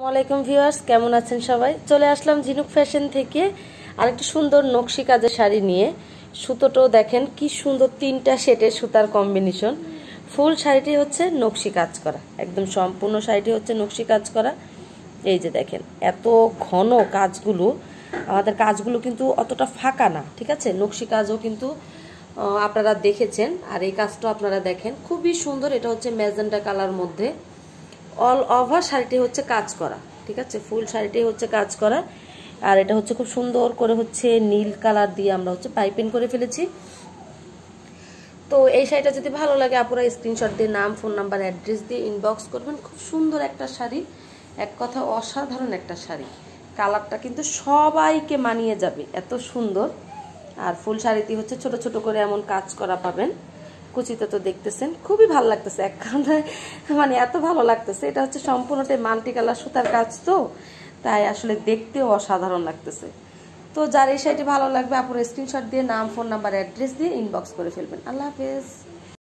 আসসালামাইকুম ভিউয়ার্স, কেমন আছেন সবাই? চলে আসলাম ঝিনুক ফ্যাশন থেকে আরেকটি সুন্দর নকশি কাজের শাড়ি নিয়ে। সুতোটাও দেখেন, কি সুন্দর তিনটা সেটের সুতার কম্বিনেশন। ফুল শাড়িটি হচ্ছে নকশি কাজ করা, একদম সম্পূর্ণ শাড়িটি হচ্ছে নকশি কাজ করা। এই যে দেখেন, এত ঘন কাজগুলো, আমাদের কাজগুলো কিন্তু অতটা ফাঁকা না, ঠিক আছে? নকশি কাজও কিন্তু আপনারা দেখেছেন, আর এই কাজটা আপনারা দেখেন, খুবই সুন্দর। এটা হচ্ছে ম্যাজেন্টা কালার মধ্যে। অল ওভার শাড়িটি হচ্ছে কাজ করা, ঠিক আছে? ফুল শাড়িটি হচ্ছে কাজ করা। আর এটা হচ্ছে খুব সুন্দর করে হচ্ছে নীল কালার দিয়ে আমরা হচ্ছে পাইপিং করে ফেলেছি। তো এই শাড়িটা যদি ভালো লাগে, আপুরা স্ক্রিনশট দিয়ে নাম ফোন নাম্বার অ্যাড্রেস দিয়ে ইনবক্স করবেন। খুব সুন্দর একটা শাড়ি, এক কথা অসাধারণ একটা শাড়ি। কালারটা কিন্তু সবাইকে মানিয়ে যাবে, এত সুন্দর। আর ফুল শাড়িটি হচ্ছে ছোট ছোট করে এমন কাজ করা পাবেন। কুচিতে তো দেখতেছেন, খুবই ভালো লাগতেছে এক মানে এত ভালো লাগতেছে। এটা হচ্ছে সম্পূর্ণটাই মাল্টি কালার সুতার কাজ তো, তাই আসলে দেখতেও অসাধারণ লাগতেছে। তো যার এই শাড়িটি ভালো লাগবে আপনার স্ক্রিনশট দিয়ে নাম ফোন নাম্বার অ্যাড্রেস দিয়ে ইনবক্স করে ফেলবেন। আল্লাহ হাফেজ।